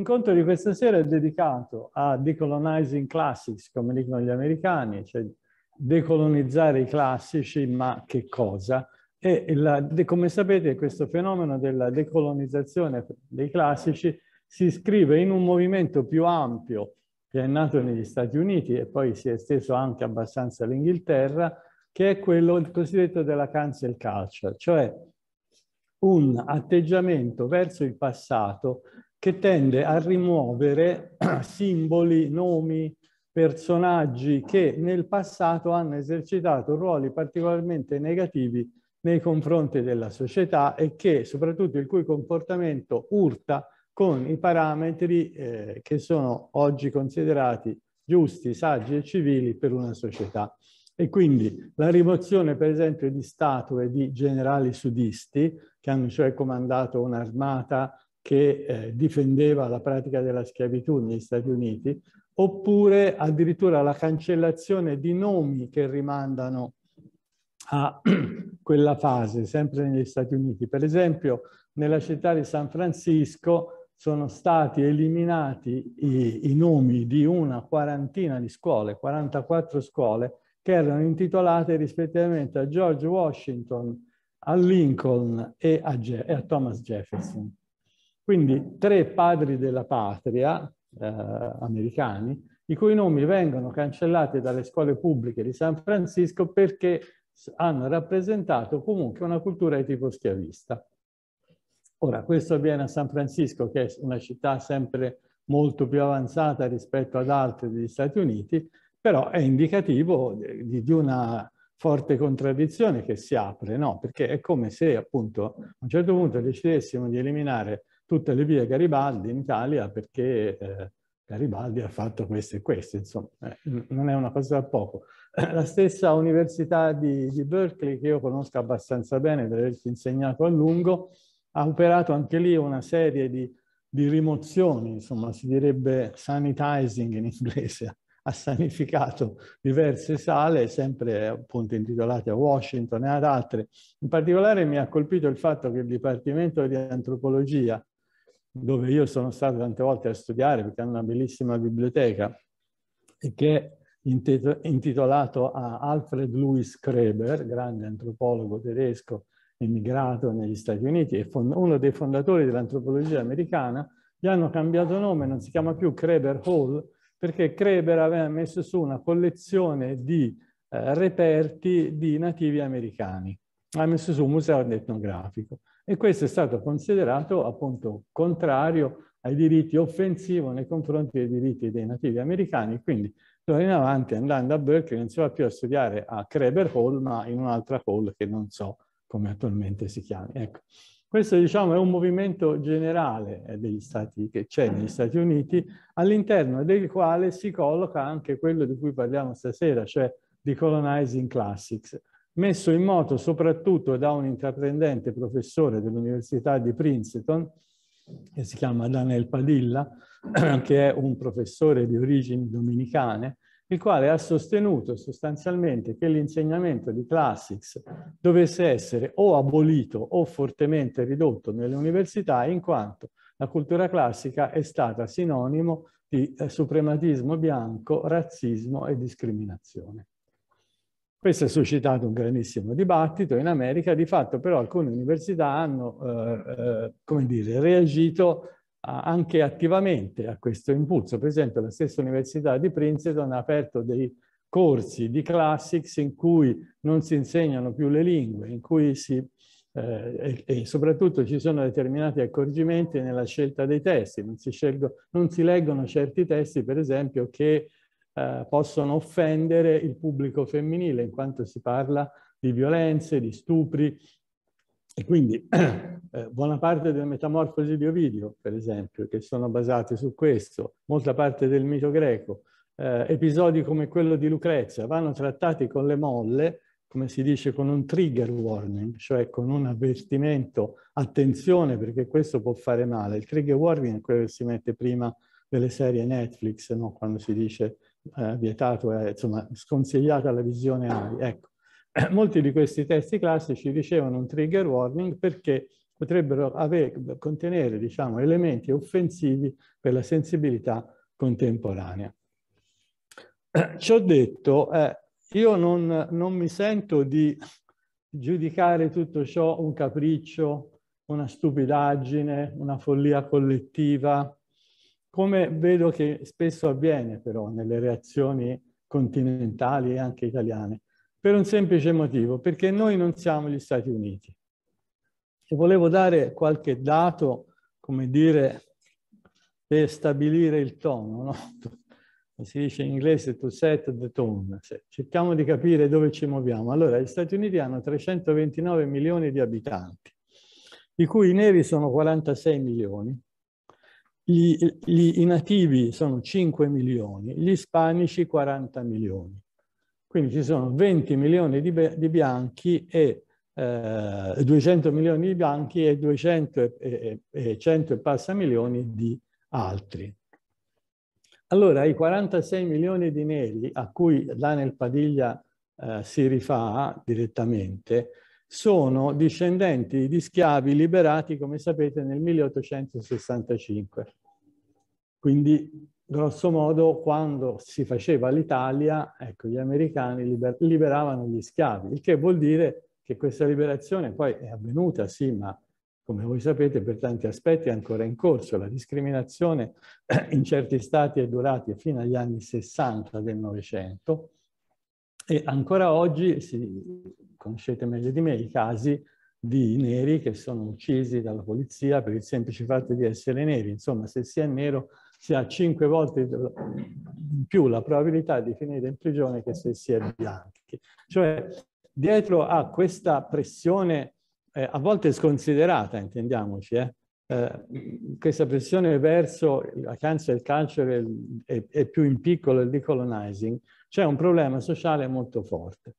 L'incontro di questa sera è dedicato a decolonizing classics, come dicono gli americani, cioè decolonizzare i classici, ma che cosa? E la, come sapete questo fenomeno della decolonizzazione dei classici si iscrive in un movimento più ampio che è nato negli Stati Uniti e poi si è esteso anche abbastanza all'Inghilterra, che è quello cosiddetto della cancel culture, cioè un atteggiamento verso il passato che tende a rimuovere simboli, nomi, personaggi che nel passato hanno esercitato ruoli particolarmente negativi nei confronti della società e che soprattutto il cui comportamento urta con i parametri eh, che sono oggi considerati giusti, saggi e civili per una società. E quindi la rimozione, per esempio, di statue di generali sudisti, che hanno cioè comandato un'armata che eh, difendeva la pratica della schiavitù negli Stati Uniti, oppure addirittura la cancellazione di nomi che rimandano a quella fase, sempre negli Stati Uniti. Per esempio, nella città di San Francisco sono stati eliminati i, i, nomi di una quarantina di scuole, 44 scuole, che erano intitolate rispettivamente a George Washington, a Lincoln e a, Je e a Thomas Jefferson. Quindi tre padri della patria eh, americani, i cui nomi vengono cancellati dalle scuole pubbliche di San Francisco perché hanno rappresentato comunque una cultura di tipo schiavista. Ora, questo avviene a San Francisco, che è una città sempre molto più avanzata rispetto ad altre degli Stati Uniti, però è indicativo di, di una forte contraddizione che si apre, no? Perché è come se appunto a un certo punto decidessimo di eliminare tutte le vie Garibaldi in Italia perché eh, Garibaldi ha fatto questo e questo, insomma, eh, non è una cosa da poco. La stessa università di, di Berkeley, che io conosco abbastanza bene per averci insegnato a lungo, ha operato anche lì una serie di, di rimozioni, insomma si direbbe sanitizing in inglese, ha sanificato diverse sale, sempre appunto intitolate a Washington e ad altre. In particolare mi ha colpito il fatto che il Dipartimento di Antropologia, dove io sono stato tante volte a studiare perché hanno una bellissima biblioteca e che è intitolato a Alfred Louis Kreber, grande antropologo tedesco emigrato negli Stati Uniti e uno dei fondatori dell'antropologia americana, gli hanno cambiato nome, non si chiama più Kreber Hall, perché Kreber aveva messo su una collezione di eh, reperti di nativi americani. Ha messo su un museo etnografico e questo è stato considerato appunto contrario ai diritti offensivo nei confronti dei diritti dei nativi americani, quindi d'ora in avanti andando a Berkeley non si va più a studiare a Kreber Hall, ma in un'altra hall che non so come attualmente si chiami. Ecco. Questo diciamo, è un movimento generale eh, Stati, che c'è negli Stati Uniti, all'interno del quale si colloca anche quello di cui parliamo stasera, cioè di Colonizing Classics, messo in moto soprattutto da un intraprendente professore dell'Università di Princeton, che si chiama Daniel Padilla, che è un professore di origini dominicane, il quale ha sostenuto sostanzialmente che l'insegnamento di classics dovesse essere o abolito o fortemente ridotto nelle università in quanto la cultura classica è stata sinonimo di eh, suprematismo bianco, razzismo e discriminazione. Questo ha suscitato un grandissimo dibattito in America, di fatto però alcune università hanno eh, eh, dire, reagito anche attivamente a questo impulso. Per esempio la stessa Università di Princeton ha aperto dei corsi di classics in cui non si insegnano più le lingue, in cui si, eh, e, e, soprattutto ci sono determinati accorgimenti nella scelta dei testi. Non si, scelgo, non si leggono certi testi, per esempio, che eh, possono offendere il pubblico femminile, in quanto si parla di violenze, di stupri, e quindi eh, buona parte delle metamorfosi di Ovidio, per esempio, che sono basate su questo, molta parte del mito greco, eh, episodi come quello di Lucrezia vanno trattati con le molle, come si dice, con un trigger warning, cioè con un avvertimento, attenzione perché questo può fare male. Il trigger warning è quello che si mette prima delle serie Netflix, no? quando si dice eh, vietato, è, insomma, sconsigliata la visione AI. Ecco, molti di questi testi classici ricevono un trigger warning perché potrebbero avere, contenere diciamo, elementi offensivi per la sensibilità contemporanea. Ciò detto, eh, io non, non mi sento di giudicare tutto ciò un capriccio, una stupidaggine, una follia collettiva, come vedo che spesso avviene però nelle reazioni continentali e anche italiane, per un semplice motivo, perché noi non siamo gli Stati Uniti. E volevo dare qualche dato, come dire, per stabilire il tono, no? si dice in inglese to set the tone, cerchiamo di capire dove ci muoviamo. Allora, gli Stati Uniti hanno 329 milioni di abitanti, di cui i neri sono 46 milioni, gli, gli, i nativi sono 5 milioni, gli ispanici 40 milioni. Quindi ci sono 20 milioni di, di bianchi e eh, 200 milioni di bianchi e 200 e, e, e 100 e passa milioni di altri. Allora, i 46 milioni di neri a cui Daniel Padiglia eh, si rifà direttamente sono discendenti di schiavi liberati, come sapete, nel 1865. Quindi, grosso modo, quando si faceva l'Italia, ecco, gli americani liber liberavano gli schiavi, il che vuol dire che questa liberazione poi è avvenuta, sì, ma come voi sapete, per tanti aspetti è ancora in corso. La discriminazione in certi stati è durata fino agli anni 60 del Novecento e ancora oggi, si, conoscete meglio di me, i casi di neri che sono uccisi dalla polizia per il semplice fatto di essere neri. Insomma, se si è nero si ha cinque volte in più la probabilità di finire in prigione che se si è bianchi. Cioè, dietro a questa pressione eh, a volte sconsiderata, intendiamoci, eh? Eh, questa pressione verso la cancel culture e, e più in piccolo il decolonizing, c'è un problema sociale molto forte.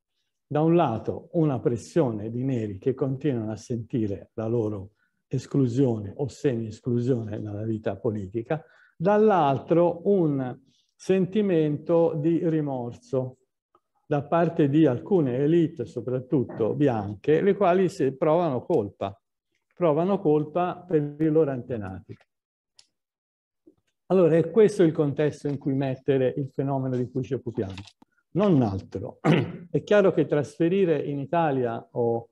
Da un lato una pressione di neri che continuano a sentire la loro esclusione o semi-esclusione nella vita politica, dall'altro un sentimento di rimorso da parte di alcune elite, soprattutto bianche, le quali provano colpa, provano colpa per i loro antenati. Allora è questo il contesto in cui mettere il fenomeno di cui ci occupiamo, non altro. È chiaro che trasferire in Italia o,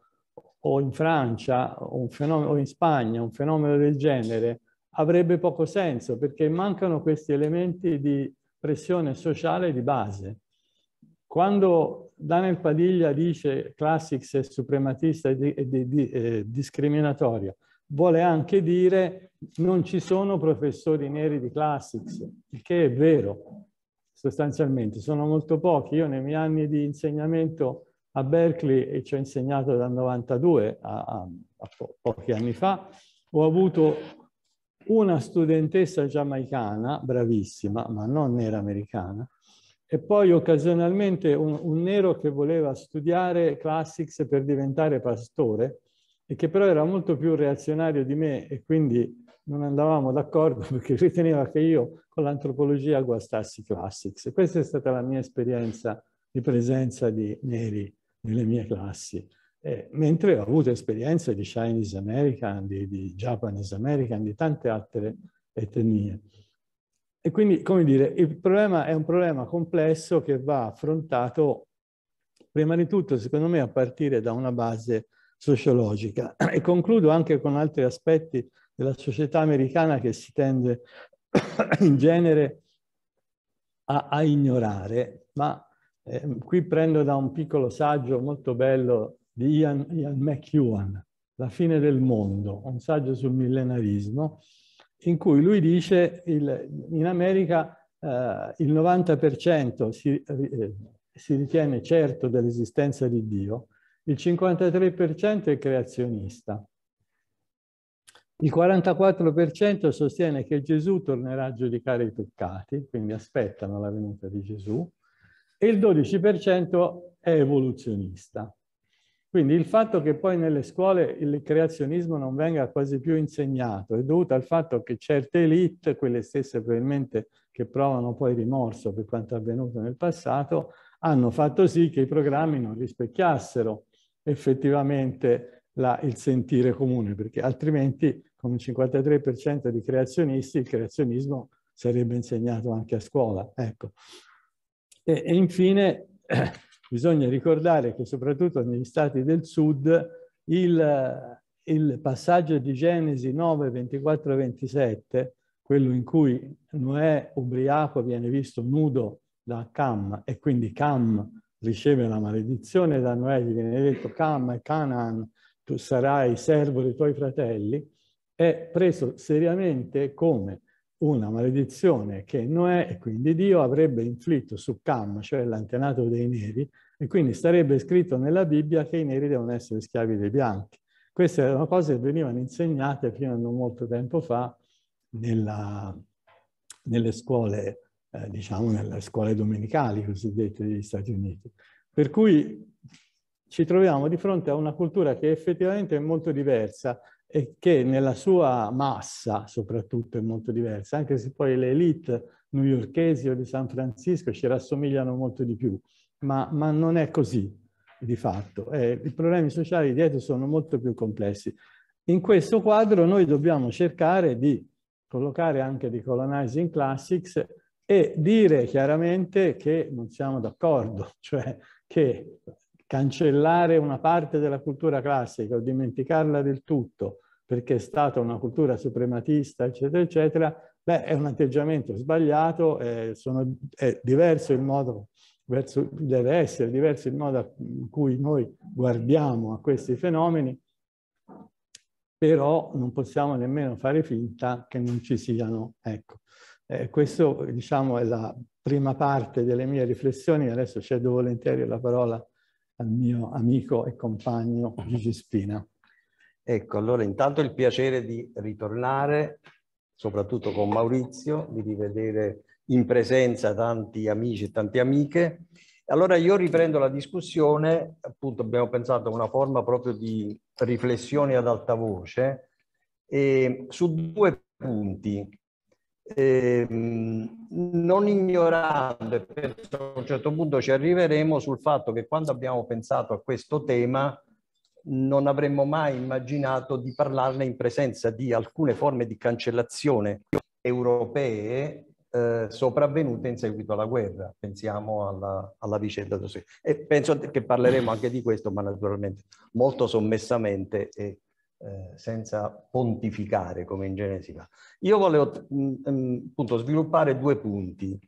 o in Francia o, o in Spagna un fenomeno del genere avrebbe poco senso perché mancano questi elementi di pressione sociale di base. Quando Daniel Padilla dice classics è suprematista e, di, di, eh, discriminatorio, vuole anche dire non ci sono professori neri di classics, il che è vero sostanzialmente, sono molto pochi. Io nei miei anni di insegnamento a Berkeley, e ci ho insegnato dal 92 a, a, a po pochi anni fa, ho avuto una studentessa giamaicana, bravissima, ma non nera americana, e poi occasionalmente un, un, nero che voleva studiare classics per diventare pastore e che però era molto più reazionario di me e quindi non andavamo d'accordo perché riteneva che io con l'antropologia guastassi classics. Questa è stata la mia esperienza di presenza di neri nelle mie classi. Eh, mentre ho avuto esperienza di Chinese American, di, di Japanese American, di tante altre etnie. E quindi, come dire, il problema è un problema complesso che va affrontato prima di tutto, secondo me, a partire da una base sociologica. E concludo anche con altri aspetti della società americana che si tende in genere a, a ignorare, ma eh, qui prendo da un piccolo saggio molto bello di Ian, Ian McEwan, La fine del mondo, un saggio sul millenarismo, in cui lui dice il, in America eh, il 90% si, eh, si ritiene certo dell'esistenza di Dio, il 53% è creazionista, il 44% sostiene che Gesù tornerà a giudicare i peccati, quindi aspettano la venuta di Gesù, e il 12% è evoluzionista. Quindi il fatto che poi nelle scuole il creazionismo non venga quasi più insegnato è dovuto al fatto che certe elite, quelle stesse probabilmente che provano poi rimorso per quanto avvenuto nel passato, hanno fatto sì che i programmi non rispecchiassero effettivamente la, il sentire comune, perché altrimenti con il 53% di creazionisti il creazionismo sarebbe insegnato anche a scuola. Ecco. E, e infine eh, bisogna ricordare che soprattutto negli stati del sud il, il passaggio di Genesi 9, 24 27, quello in cui Noè ubriaco viene visto nudo da Cam e quindi Cam riceve la maledizione da Noè, gli viene detto Cam e Canaan, tu sarai servo dei tuoi fratelli, è preso seriamente come una maledizione che Noè e quindi Dio avrebbe inflitto su Cam, cioè l'antenato dei neri, e quindi starebbe scritto nella Bibbia che i neri devono essere schiavi dei bianchi. Queste erano cose che venivano insegnate fino a non molto tempo fa nella, nelle scuole, eh, diciamo, nelle scuole domenicali cosiddette degli Stati Uniti. Per cui ci troviamo di fronte a una cultura che effettivamente è molto diversa e che nella sua massa soprattutto è molto diversa, anche se poi le elite newyorkesi o di San Francisco ci rassomigliano molto di più, ma, ma non è così di fatto. Eh, I problemi sociali dietro sono molto più complessi. In questo quadro noi dobbiamo cercare di collocare anche di Colonizing Classics e dire chiaramente che non siamo d'accordo, cioè che cancellare una parte della cultura classica o dimenticarla del tutto perché è stata una cultura suprematista, eccetera, eccetera, beh, è un atteggiamento sbagliato, è, sono, è diverso il modo verso, deve essere diverso il modo in cui noi guardiamo a questi fenomeni, però non possiamo nemmeno fare finta che non ci siano. Ecco, eh, questo diciamo è la prima parte delle mie riflessioni, adesso cedo volentieri la parola al mio amico e compagno Gigi Spina. Ecco, allora intanto il piacere di ritornare, soprattutto con Maurizio, di rivedere in presenza tanti amici e tante amiche. Allora io riprendo la discussione, appunto abbiamo pensato a una forma proprio di riflessione ad alta voce, e su due punti. Eh, non ignorando, e penso a un certo punto ci arriveremo sul fatto che quando abbiamo pensato a questo tema non avremmo mai immaginato di parlarne in presenza di alcune forme di cancellazione europee eh, sopravvenute in seguito alla guerra. Pensiamo alla, alla vicenda Dosè. E penso che parleremo anche di questo, ma naturalmente molto sommessamente e eh, senza pontificare come in genere si fa. Io volevo mm, mm, appunto sviluppare due punti.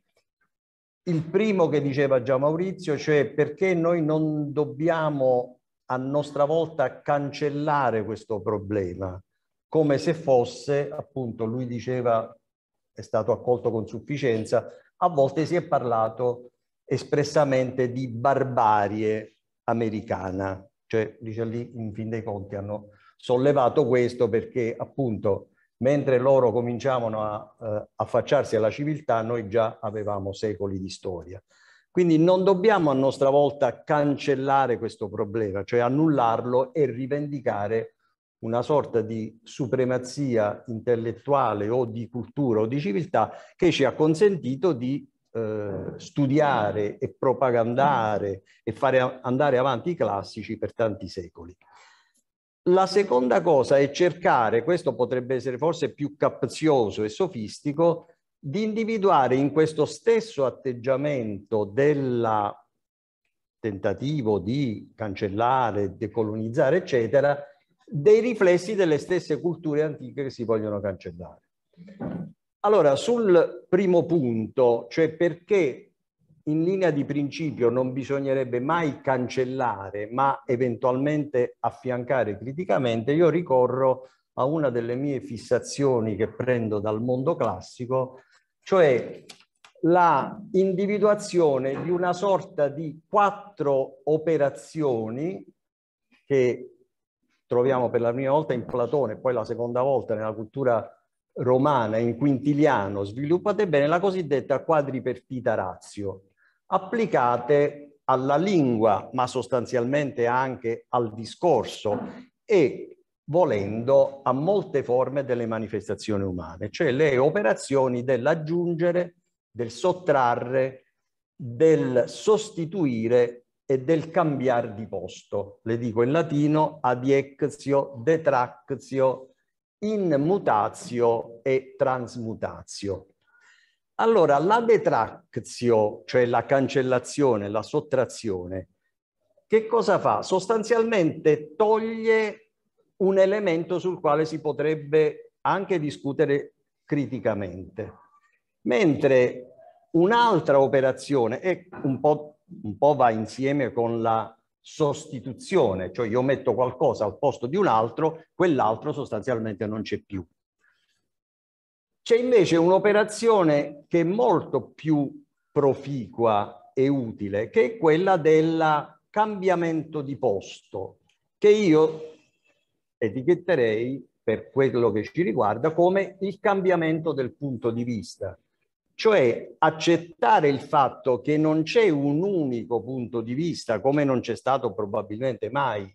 Il primo che diceva già Maurizio, cioè perché noi non dobbiamo a nostra volta cancellare questo problema, come se fosse, appunto, lui diceva è stato accolto con sufficienza, a volte si è parlato espressamente di barbarie americana, cioè dice lì in fin dei conti hanno sollevato questo perché appunto mentre loro cominciavano a eh, affacciarsi alla civiltà noi già avevamo secoli di storia. Quindi non dobbiamo a nostra volta cancellare questo problema, cioè annullarlo e rivendicare una sorta di supremazia intellettuale o di cultura o di civiltà che ci ha consentito di eh, studiare e propagandare e fare andare avanti i classici per tanti secoli. La seconda cosa è cercare, questo potrebbe essere forse più capzioso e sofistico, di individuare in questo stesso atteggiamento del tentativo di cancellare, decolonizzare, eccetera, dei riflessi delle stesse culture antiche che si vogliono cancellare. Allora, sul primo punto, cioè perché in linea di principio non bisognerebbe mai cancellare, ma eventualmente affiancare criticamente, io ricorro a una delle mie fissazioni che prendo dal mondo classico, cioè la individuazione di una sorta di quattro operazioni che troviamo per la prima volta in Platone poi la seconda volta nella cultura romana in Quintiliano, sviluppate bene la cosiddetta quadripertita razio, applicate alla lingua, ma sostanzialmente anche al discorso e volendo a molte forme delle manifestazioni umane, cioè le operazioni dell'aggiungere, del sottrarre, del sostituire e del cambiare di posto. Le dico in latino adiexio, detractio, in mutatio e transmutatio. Allora, la detractio, cioè la cancellazione, la sottrazione, che cosa fa? Sostanzialmente toglie un elemento sul quale si potrebbe anche discutere criticamente. Mentre un'altra operazione, e un po', un po' va insieme con la sostituzione, cioè io metto qualcosa al posto di un altro, quell'altro sostanzialmente non c'è più. C'è invece un'operazione che è molto più proficua e utile, che è quella del cambiamento di posto, che io etichetterei per quello che ci riguarda come il cambiamento del punto di vista, cioè accettare il fatto che non c'è un unico punto di vista, come non c'è stato probabilmente mai,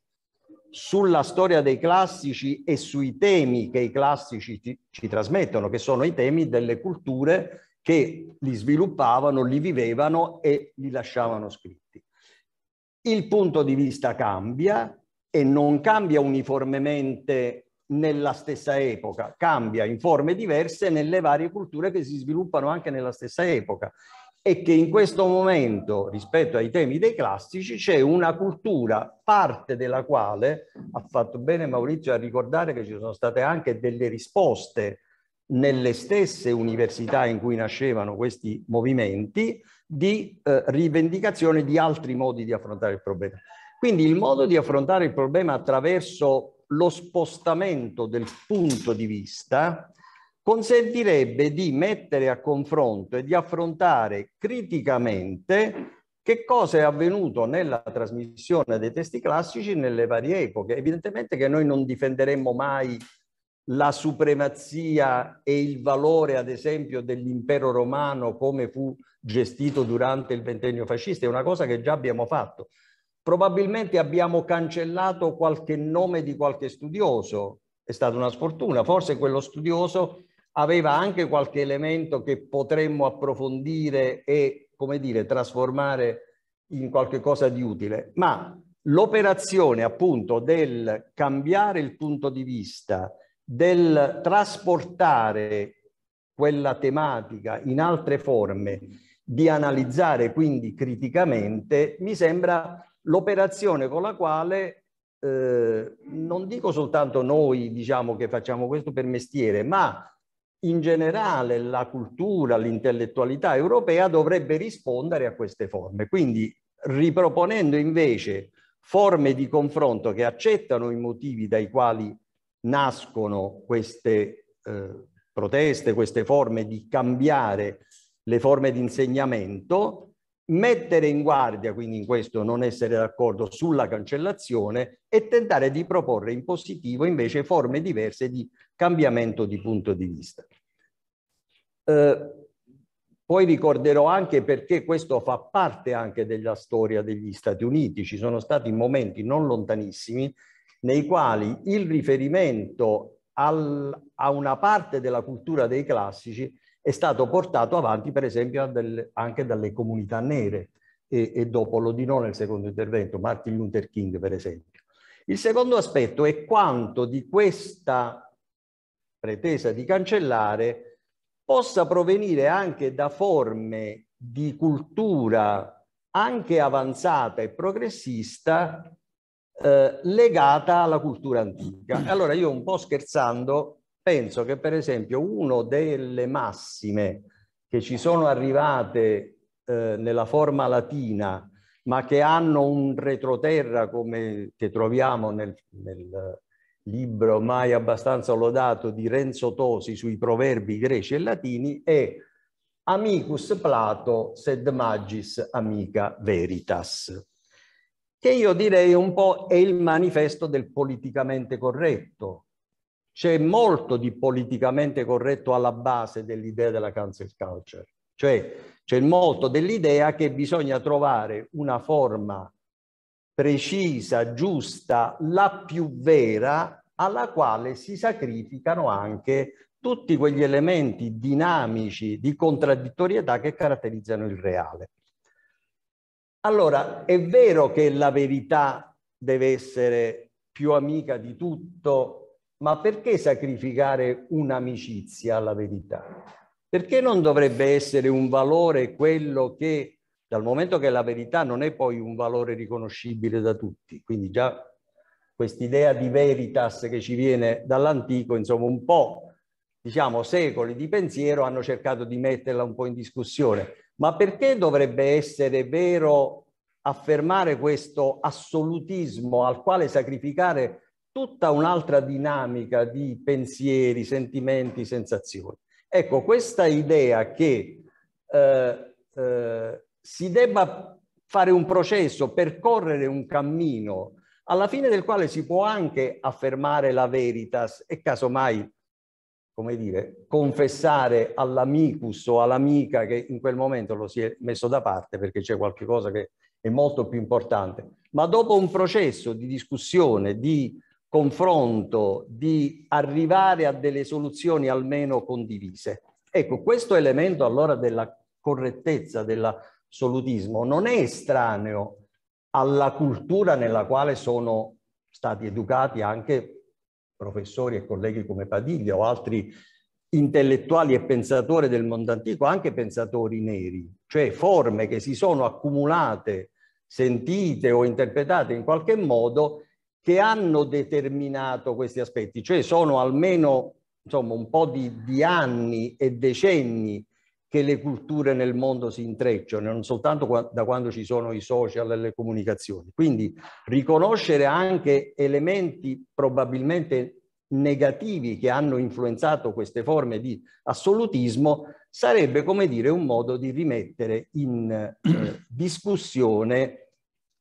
sulla storia dei classici e sui temi che i classici ci, ci trasmettono, che sono i temi delle culture che li sviluppavano, li vivevano e li lasciavano scritti. Il punto di vista cambia, e non cambia uniformemente nella stessa epoca, cambia in forme diverse nelle varie culture che si sviluppano anche nella stessa epoca e che in questo momento rispetto ai temi dei classici c'è una cultura, parte della quale ha fatto bene Maurizio a ricordare che ci sono state anche delle risposte nelle stesse università in cui nascevano questi movimenti di eh, rivendicazione di altri modi di affrontare il problema. Quindi il modo di affrontare il problema attraverso lo spostamento del punto di vista consentirebbe di mettere a confronto e di affrontare criticamente che cosa è avvenuto nella trasmissione dei testi classici nelle varie epoche. Evidentemente che noi non difenderemmo mai la supremazia e il valore, ad esempio, dell'impero romano come fu gestito durante il ventennio fascista, è una cosa che già abbiamo fatto. Probabilmente abbiamo cancellato qualche nome di qualche studioso, è stata una sfortuna, forse quello studioso aveva anche qualche elemento che potremmo approfondire e, come dire, trasformare in qualche cosa di utile, ma l'operazione appunto del cambiare il punto di vista, del trasportare quella tematica in altre forme, di analizzare quindi criticamente, mi sembra l'operazione con la quale eh, non dico soltanto noi diciamo che facciamo questo per mestiere, ma in generale la cultura, l'intellettualità europea dovrebbe rispondere a queste forme. Quindi riproponendo invece forme di confronto che accettano i motivi dai quali nascono queste eh, proteste, queste forme di cambiare le forme di insegnamento, mettere in guardia, quindi in questo non essere d'accordo sulla cancellazione e tentare di proporre in positivo invece forme diverse di cambiamento di punto di vista. Eh, poi ricorderò anche perché questo fa parte anche della storia degli Stati Uniti. Ci sono stati momenti non lontanissimi nei quali il riferimento al, a una parte della cultura dei classici è stato portato avanti per esempio anche dalle comunità nere e, e dopo lo dirò nel secondo intervento, Martin Luther King per esempio. Il secondo aspetto è quanto di questa pretesa di cancellare possa provenire anche da forme di cultura anche avanzata e progressista eh, legata alla cultura antica. Allora io un po' scherzando penso che per esempio una delle massime che ci sono arrivate eh, nella forma latina ma che hanno un retroterra come che troviamo nel, nel libro mai abbastanza lodato di Renzo Tosi sui proverbi greci e latini è Amicus Plato sed magis amica veritas, che io direi un po' è il manifesto del politicamente corretto, c'è molto di politicamente corretto alla base dell'idea della cancel culture, cioè c'è molto dell'idea che bisogna trovare una forma precisa, giusta, la più vera, alla quale si sacrificano anche tutti quegli elementi dinamici di contraddittorietà che caratterizzano il reale. Allora, è vero che la verità deve essere più amica di tutto, ma perché sacrificare un'amicizia alla verità? Perché non dovrebbe essere un valore quello che, dal momento che la verità non è poi un valore riconoscibile da tutti, quindi già quest'idea di veritas che ci viene dall'antico, insomma un po', diciamo, secoli di pensiero hanno cercato di metterla un po' in discussione. Ma perché dovrebbe essere vero affermare questo assolutismo al quale sacrificare tutta un'altra dinamica di pensieri, sentimenti, sensazioni? Ecco, questa idea che eh, eh, si debba fare un processo, percorrere un cammino alla fine del quale si può anche affermare la veritas e casomai, come dire, confessare all'amicus o all'amica che in quel momento lo si è messo da parte perché c'è qualche cosa che è molto più importante. Ma dopo un processo di discussione, di confronto, di arrivare a delle soluzioni almeno condivise. Ecco, questo elemento allora della correttezza, dell'assolutismo, non è estraneo alla cultura nella quale sono stati educati anche professori e colleghi come Padiglia o altri intellettuali e pensatori del mondo antico, anche pensatori neri, cioè forme che si sono accumulate, sentite o interpretate in qualche modo che hanno determinato questi aspetti, cioè sono almeno insomma, un po' di, di anni e decenni che le culture nel mondo si intrecciano, non soltanto da quando ci sono i social e le comunicazioni. Quindi riconoscere anche elementi probabilmente negativi che hanno influenzato queste forme di assolutismo sarebbe come dire un modo di rimettere in eh, discussione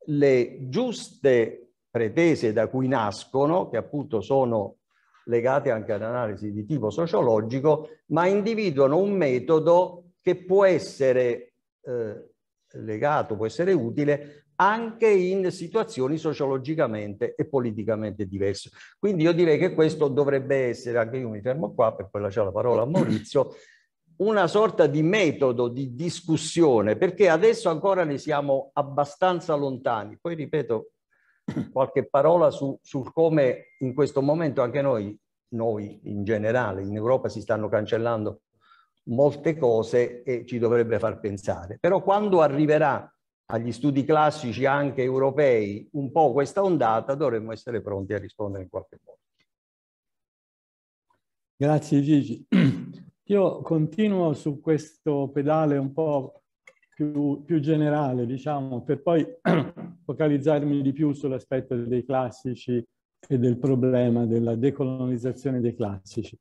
le giuste pretese da cui nascono, che appunto sono legate anche ad analisi di tipo sociologico, ma individuano un metodo che può essere eh, legato, può essere utile anche in situazioni sociologicamente e politicamente diverse. Quindi io direi che questo dovrebbe essere, anche io mi fermo qua per poi lasciare la parola a Maurizio, una sorta di metodo di discussione, perché adesso ancora ne siamo abbastanza lontani. Poi ripeto, qualche parola su, sul come in questo momento anche noi, noi in generale, in Europa si stanno cancellando molte cose e ci dovrebbe far pensare. Però quando arriverà agli studi classici anche europei un po' questa ondata, dovremmo essere pronti a rispondere in qualche modo. Grazie Gigi. Io continuo su questo pedale un po' più, più generale, diciamo, per poi focalizzarmi di più sull'aspetto dei classici e del problema della decolonizzazione dei classici.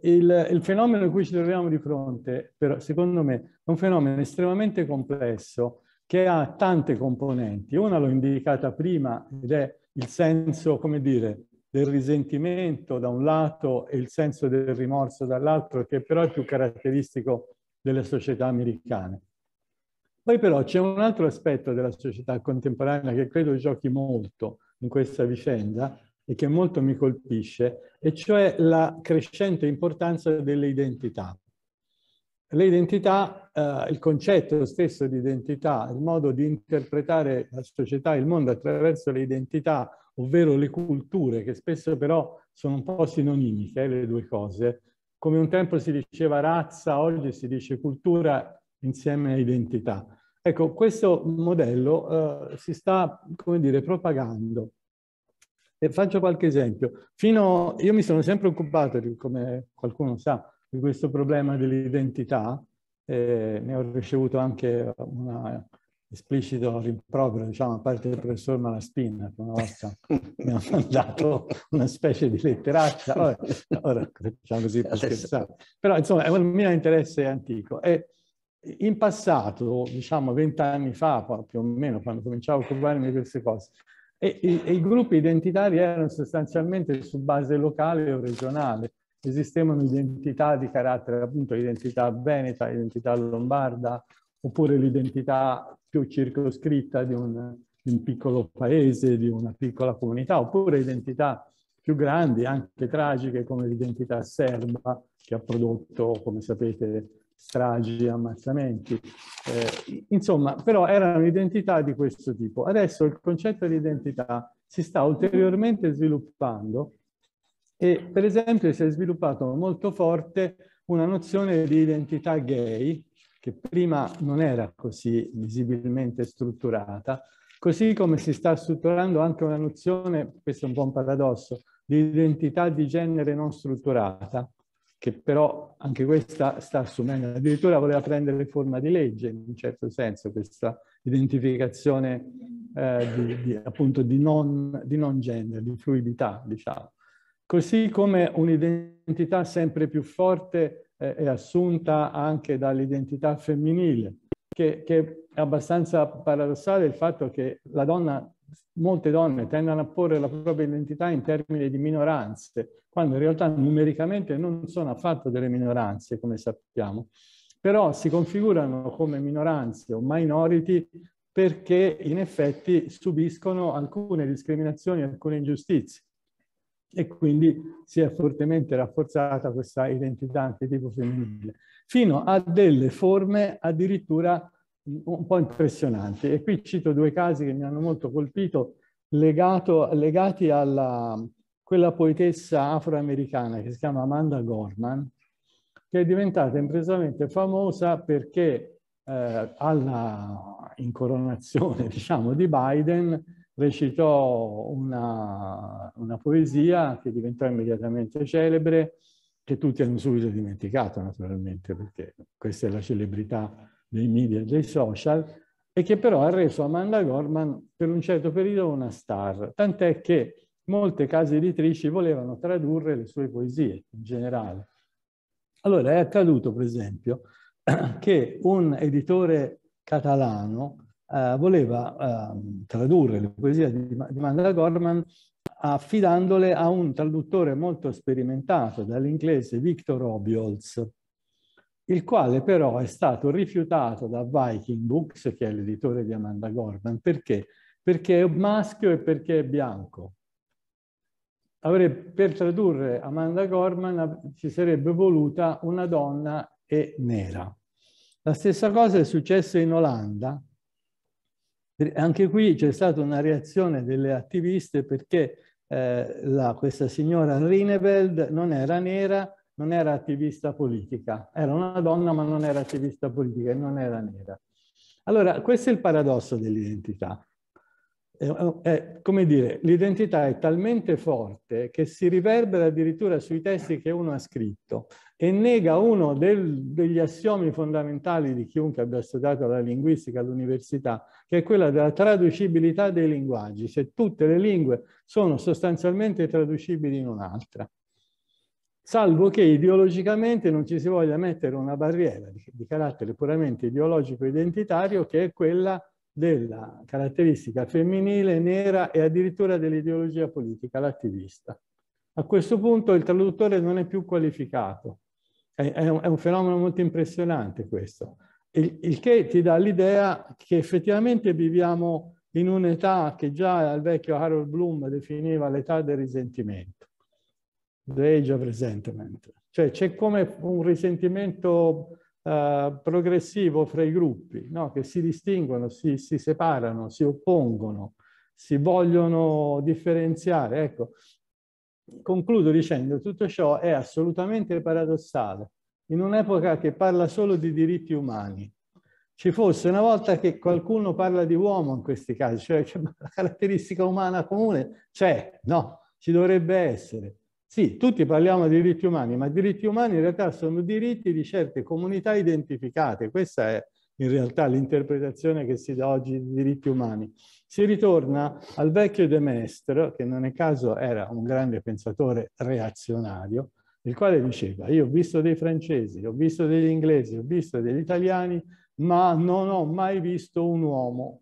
Il, il, fenomeno a cui ci troviamo di fronte, però, secondo me, è un fenomeno estremamente complesso che ha tante componenti. Una l'ho indicata prima ed è il senso, come dire, del risentimento da un lato e il senso del rimorso dall'altro, che però è più caratteristico delle società americane. Poi però c'è un altro aspetto della società contemporanea che credo giochi molto in questa vicenda e che molto mi colpisce, e cioè la crescente importanza delle identità. Le identità, eh, il concetto stesso di identità, il modo di interpretare la società, il mondo attraverso le identità, ovvero le culture, che spesso però sono un po' sinonimiche, le due cose. Come un tempo si diceva razza, oggi si dice cultura insieme a identità. Ecco, questo modello eh, si sta, come dire, propagando. E faccio qualche esempio. Fino, io mi sono sempre occupato, di, come qualcuno sa, di questo problema dell'identità. Eh, ne ho ricevuto anche un esplicito rimprovero, diciamo, a parte il professor Malaspina, che una volta mi ha mandato una specie di letteraccia. Ora, ora facciamo così per scherzare. Però, insomma, è un mio interesse antico. E, in passato, diciamo vent'anni fa, più o meno, quando cominciavo a occuparmi di queste cose, e, e, i gruppi identitari erano sostanzialmente su base locale o regionale. Esistevano identità di carattere, appunto, identità veneta, identità lombarda, oppure l'identità più circoscritta di un, di un piccolo paese, di una piccola comunità, oppure identità più grandi, anche tragiche, come l'identità serba, che ha prodotto, come sapete, stragi, ammazzamenti. Eh, insomma, però erano identità di questo tipo. Adesso il concetto di identità si sta ulteriormente sviluppando e per esempio si è sviluppato molto forte una nozione di identità gay che prima non era così visibilmente strutturata, così come si sta strutturando anche una nozione, questo è un po' un paradosso, di identità di genere non strutturata, che però anche questa sta assumendo, addirittura voleva prendere forma di legge in un certo senso, questa identificazione eh, di, di, appunto di non, di non gender, di fluidità, diciamo. Così come un'identità sempre più forte eh, è assunta anche dall'identità femminile, che, che, è abbastanza paradossale il fatto che la donna, molte donne tendono a porre la propria identità in termini di minoranze, quando in realtà numericamente non sono affatto delle minoranze, come sappiamo, però si configurano come minoranze o minority perché in effetti subiscono alcune discriminazioni, alcune ingiustizie. E quindi si è fortemente rafforzata questa identità antitipo femminile, fino a delle forme addirittura un po' impressionanti. E qui cito due casi che mi hanno molto colpito, legato, legati a quella poetessa afroamericana che si chiama Amanda Gorman, che è diventata improvvisamente famosa perché eh, alla incoronazione, diciamo, di Biden recitò una, una, poesia che diventò immediatamente celebre, che tutti hanno subito dimenticato naturalmente, perché questa è la celebrità dei media e dei social, e che però ha reso Amanda Gorman per un certo periodo una star, tant'è che molte case editrici volevano tradurre le sue poesie in generale. Allora è accaduto, per esempio, che un editore catalano eh, voleva eh, tradurre le poesie di, di Amanda Gorman affidandole a un traduttore molto sperimentato dall'inglese Victor Obiols, il quale però è stato rifiutato da Viking Books, che è l'editore di Amanda Gorman. Perché? Perché è maschio e perché è bianco. Avrebbe, per tradurre Amanda Gorman ci sarebbe voluta una donna e nera. La stessa cosa è successa in Olanda, anche qui c'è stata una reazione delle attiviste perché eh, la, questa signora Rineveld non era nera, non era attivista politica. Era una donna ma non era attivista politica e non era nera. Allora, questo è il paradosso dell'identità. come dire, l'identità è talmente forte che si riverbera addirittura sui testi che uno ha scritto e nega uno del, degli assiomi fondamentali di chiunque abbia studiato la linguistica all'università, che è quella della traducibilità dei linguaggi, se tutte le lingue sono sostanzialmente traducibili in un'altra. Salvo che ideologicamente non ci si voglia mettere una barriera di, di carattere puramente ideologico-identitario, che è quella della caratteristica femminile, nera e addirittura dell'ideologia politica, l'attivista. A questo punto il traduttore non è più qualificato, è, è, un, è un, fenomeno molto impressionante questo, il, il che ti dà l'idea che effettivamente viviamo in un'età che già il vecchio Harold Bloom definiva l'età del risentimento, the age of resentment. Cioè c'è come un risentimento uh, progressivo fra i gruppi, no? che si distinguono, si, si separano, si oppongono, si vogliono differenziare. Ecco, concludo dicendo tutto ciò è assolutamente paradossale. In un'epoca che parla solo di diritti umani, ci fosse una volta che qualcuno parla di uomo in questi casi, cioè la caratteristica umana comune c'è, no, ci dovrebbe essere. Sì, tutti parliamo di diritti umani, ma diritti umani in realtà sono diritti di certe comunità identificate. Questa è in realtà l'interpretazione che si dà oggi di diritti umani. Si ritorna al vecchio De Maistre, che non è caso era un grande pensatore reazionario, il quale diceva io ho visto dei francesi, ho visto degli inglesi, ho visto degli italiani, ma non ho mai visto un uomo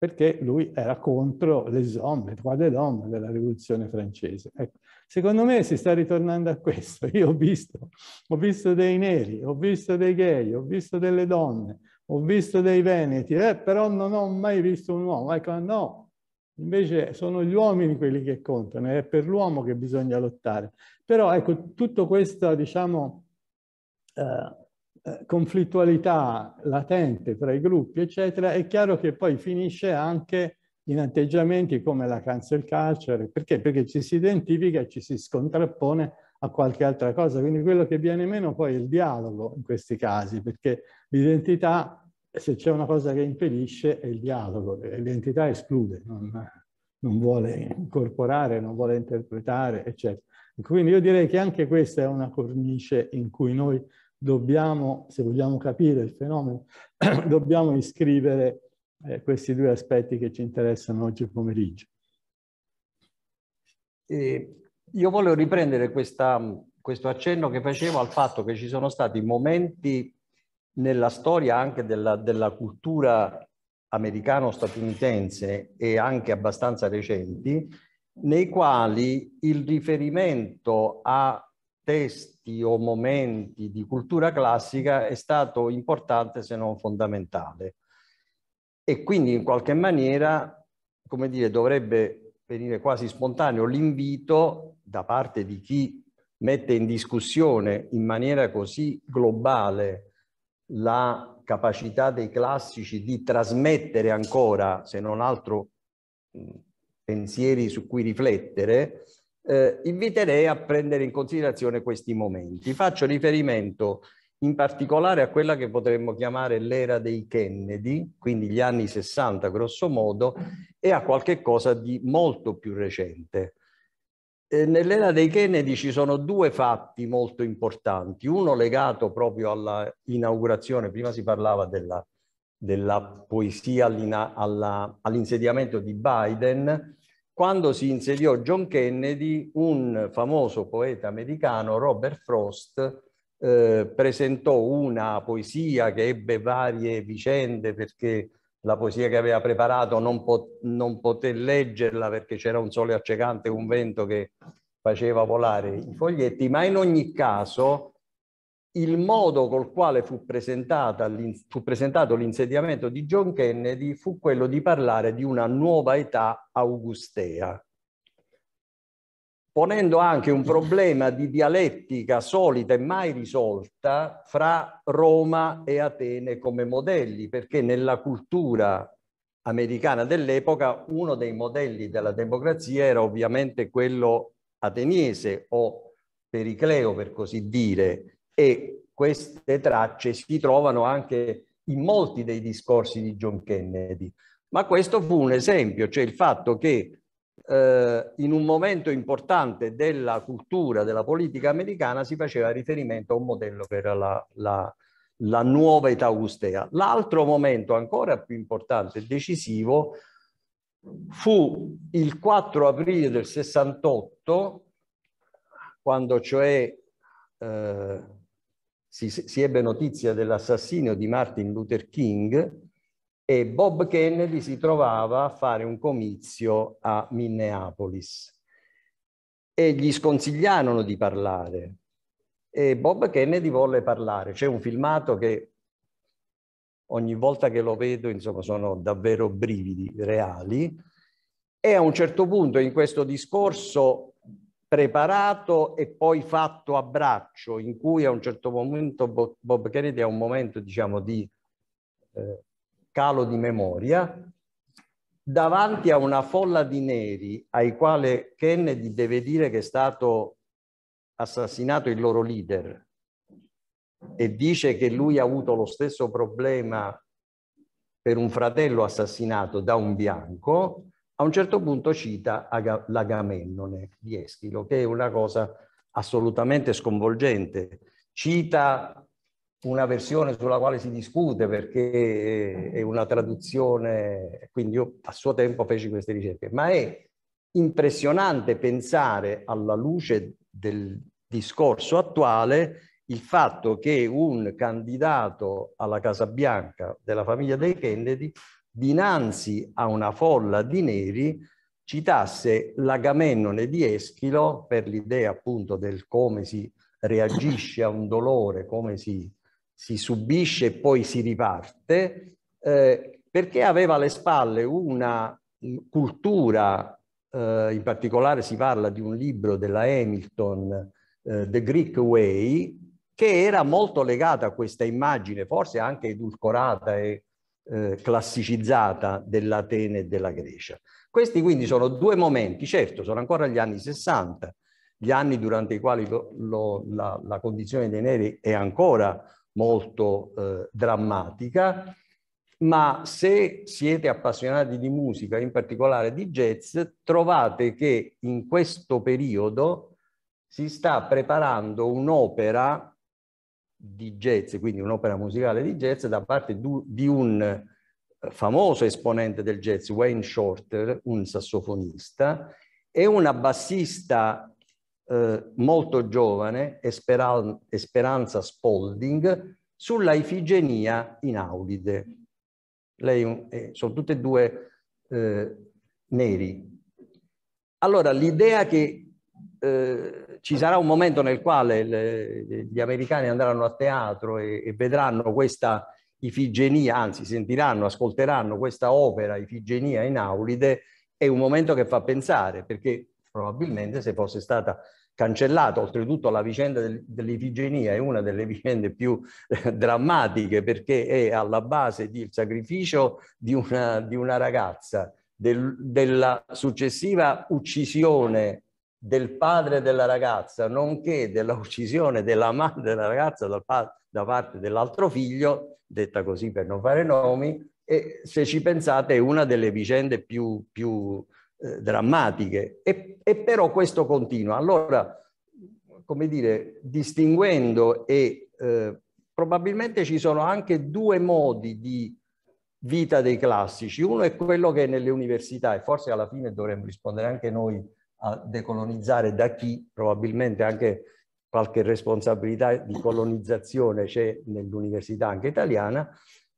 perché lui era contro les hommes, les droits de l'homme della rivoluzione francese. Ecco. Secondo me si sta ritornando a questo. Io ho visto, ho visto dei neri, ho visto dei gay, ho visto delle donne, ho visto dei veneti, eh, però non ho mai visto un uomo. Ecco, no, invece sono gli uomini quelli che contano, è per l'uomo che bisogna lottare. Però ecco, tutto questo, diciamo, eh, conflittualità latente tra i gruppi, eccetera, è chiaro che poi finisce anche in atteggiamenti come la cancel culture. Perché? Perché ci si identifica e ci si scontrappone a qualche altra cosa. Quindi quello che viene meno poi è il dialogo in questi casi, perché l'identità, se c'è una cosa che impedisce, è il dialogo. L'identità esclude, non, non vuole incorporare, non vuole interpretare, eccetera. Quindi io direi che anche questa è una cornice in cui noi dobbiamo, se vogliamo capire il fenomeno, dobbiamo iscrivere eh, questi due aspetti che ci interessano oggi pomeriggio. E io volevo riprendere questa, questo accenno che facevo al fatto che ci sono stati momenti nella storia anche della, della cultura americano-statunitense e anche abbastanza recenti, nei quali il riferimento a testi o momenti di cultura classica è stato importante se non fondamentale. E quindi in qualche maniera, come dire, dovrebbe venire quasi spontaneo l'invito da parte di chi mette in discussione in maniera così globale la capacità dei classici di trasmettere ancora, se non altro, pensieri su cui riflettere, eh, inviterei a prendere in considerazione questi momenti. Faccio riferimento in particolare a quella che potremmo chiamare l'era dei Kennedy, quindi gli anni 60 grosso modo, e a qualche cosa di molto più recente. Nell'era dei Kennedy ci sono due fatti molto importanti, uno legato proprio all'inaugurazione, prima si parlava della, della poesia all'insediamento di Biden, quando si insediò John Kennedy, un famoso poeta americano, Robert Frost, eh, presentò una poesia che ebbe varie vicende perché la poesia che aveva preparato non, pot non poté leggerla perché c'era un sole accecante e un vento che faceva volare i foglietti, ma in ogni caso il modo col quale fu, fu presentato l'insediamento di John Kennedy fu quello di parlare di una nuova età augustea. Ponendo anche un problema di dialettica solita e mai risolta fra Roma e Atene come modelli, perché nella cultura americana dell'epoca uno dei modelli della democrazia era ovviamente quello ateniese o pericleo per così dire e queste tracce si trovano anche in molti dei discorsi di John Kennedy. Ma questo fu un esempio, cioè il fatto che eh, in un momento importante della cultura, della politica americana, si faceva riferimento a un modello che era la, la, la nuova età augustea. L'altro momento ancora più importante e decisivo fu il 4 aprile del 68, quando cioè eh, si, si ebbe notizia dell'assassinio di Martin Luther King, e Bob Kennedy si trovava a fare un comizio a Minneapolis. E gli sconsigliarono di parlare. E Bob Kennedy volle parlare. C'è un filmato che ogni volta che lo vedo, insomma, sono davvero brividi reali. E a un certo punto in questo discorso preparato e poi fatto a braccio, in cui a un certo momento Bob Kennedy ha un momento, diciamo, di eh, calo di memoria, davanti a una folla di neri ai quali Kennedy deve dire che è stato assassinato il loro leader e dice che lui ha avuto lo stesso problema per un fratello assassinato da un bianco, a un certo punto cita l'Agamennone di Eschilo, che è una cosa assolutamente sconvolgente. Cita una versione sulla quale si discute perché è una traduzione, quindi io a suo tempo feci queste ricerche, ma è impressionante pensare alla luce del discorso attuale il fatto che un candidato alla Casa Bianca della famiglia dei Kennedy dinanzi a una folla di neri citasse l'Agamennone di Eschilo per l'idea appunto del come si reagisce a un dolore, come si si subisce e poi si riparte, eh, perché aveva alle spalle una cultura, eh, in particolare si parla di un libro della Hamilton, eh, The Greek Way, che era molto legata a questa immagine, forse anche edulcorata e eh, classicizzata dell'Atene e della Grecia. Questi quindi sono due momenti, certo sono ancora gli anni 60, gli anni durante i quali lo, lo, la, la, condizione dei neri è ancora molto eh, drammatica, ma se siete appassionati di musica, in particolare di jazz, trovate che in questo periodo si sta preparando un'opera di jazz, quindi un'opera musicale di jazz da parte di un eh, famoso esponente del jazz, Wayne Shorter, un sassofonista, e una bassista eh, molto giovane, Esperan Esperanza Spalding, sulla Ifigenia in Aulide. Lei, eh, sono tutte e due eh, neri. Allora, l'idea che eh, ci sarà un momento nel quale le, gli americani andranno a teatro e, e, vedranno questa Ifigenia, anzi sentiranno, ascolteranno questa opera Ifigenia in Aulide, è un momento che fa pensare, perché probabilmente se fosse stata cancellata, oltretutto la vicenda del, dell'Ifigenia è una delle vicende più eh, drammatiche perché è alla base del sacrificio di una, di una ragazza, del, della successiva uccisione del padre della ragazza, nonché della uccisione della madre della ragazza da, da parte dell'altro figlio, detta così per non fare nomi, e se ci pensate è una delle vicende più, più eh, drammatiche. E, e, però questo continua. Allora, come dire, distinguendo e eh, probabilmente ci sono anche due modi di vita dei classici. Uno è quello che è nelle università e forse alla fine dovremmo rispondere anche noi a decolonizzare da chi probabilmente anche qualche responsabilità di colonizzazione c'è nell'università anche italiana,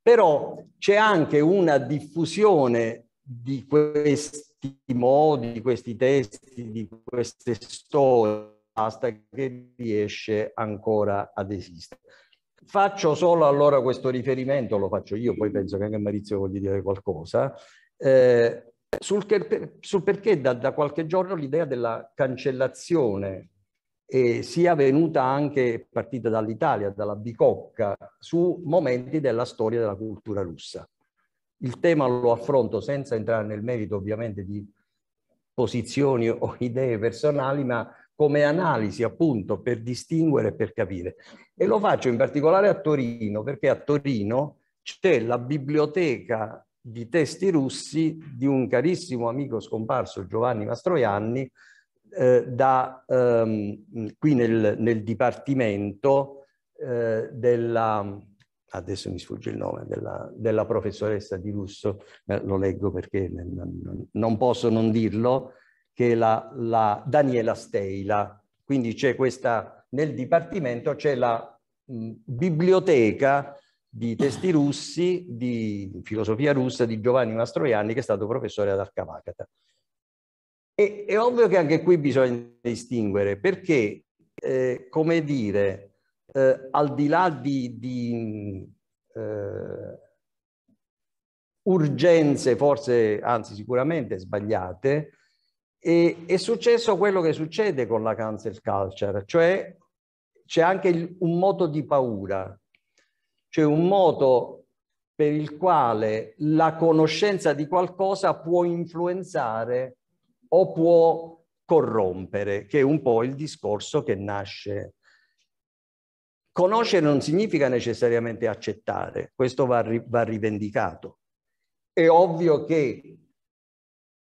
però c'è anche una diffusione di questi modi, di questi testi, di queste storie, basta che riesce ancora ad esistere. Faccio solo allora questo riferimento, lo faccio io, poi penso che anche Maurizio voglia dire qualcosa, eh, sul, che, sul perché da, da, qualche giorno l'idea della cancellazione eh, sia venuta anche partita dall'Italia, dalla bicocca, su momenti della storia della cultura russa. Il tema lo affronto senza entrare nel merito ovviamente di posizioni o idee personali, ma come analisi appunto per distinguere e per capire. E lo faccio in particolare a Torino, perché a Torino c'è la biblioteca di testi russi di un carissimo amico scomparso Giovanni Mastroianni eh, da, ehm, qui nel, nel dipartimento eh, della, adesso mi sfugge il nome, della, della professoressa di russo, eh, lo leggo perché non, posso non dirlo, che è la, la Daniela Steila. Quindi c'è questa, nel dipartimento c'è la mh, biblioteca di testi russi, di filosofia russa di Giovanni Mastroianni, che è stato professore ad Arcavacata. E, è ovvio che anche qui bisogna distinguere, perché, eh, come dire, eh, al di là di, di eh, urgenze, forse, anzi sicuramente sbagliate, è, è successo quello che succede con la cancel culture, cioè c'è anche il, un moto di paura, cioè un modo per il quale la conoscenza di qualcosa può influenzare o può corrompere, che è un po' il discorso che nasce. Conoscere non significa necessariamente accettare, questo va, va rivendicato. È ovvio che